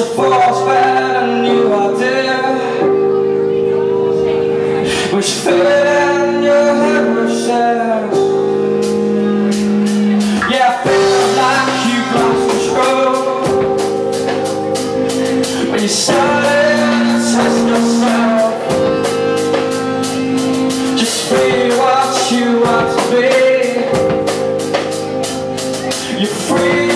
It's a false fight, a new idea Which faded out in your head with sad Yeah, feels like you lost control When you started to test yourself Just be what you want to be You're free